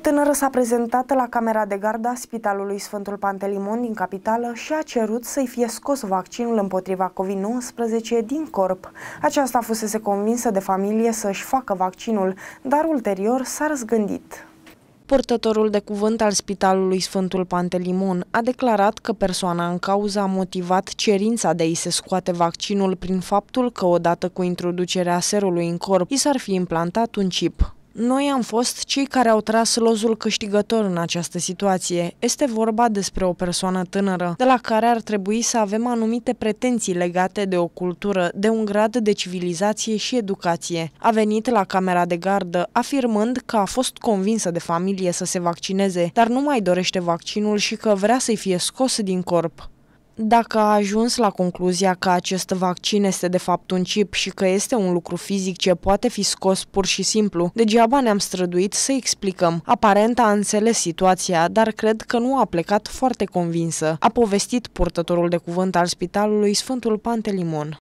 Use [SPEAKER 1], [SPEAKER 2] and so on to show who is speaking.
[SPEAKER 1] tânără s-a prezentat la camera de gardă a Spitalului Sfântul Pantelimon din capitală și a cerut să-i fie scos vaccinul împotriva COVID-19 din corp. Aceasta fusese convinsă de familie să-și facă vaccinul, dar ulterior s-a răzgândit. Purtătorul de cuvânt al Spitalului Sfântul Pantelimon a declarat că persoana în cauză a motivat cerința de a-i se scoate vaccinul prin faptul că odată cu introducerea serului în corp i s-ar fi implantat un chip. Noi am fost cei care au tras lozul câștigător în această situație. Este vorba despre o persoană tânără, de la care ar trebui să avem anumite pretenții legate de o cultură, de un grad de civilizație și educație. A venit la camera de gardă, afirmând că a fost convinsă de familie să se vaccineze, dar nu mai dorește vaccinul și că vrea să-i fie scos din corp. Dacă a ajuns la concluzia că acest vaccin este de fapt un chip și că este un lucru fizic ce poate fi scos pur și simplu, degeaba ne-am străduit să explicăm. Aparent a înțeles situația, dar cred că nu a plecat foarte convinsă, a povestit purtătorul de cuvânt al spitalului Sfântul Pantelimon.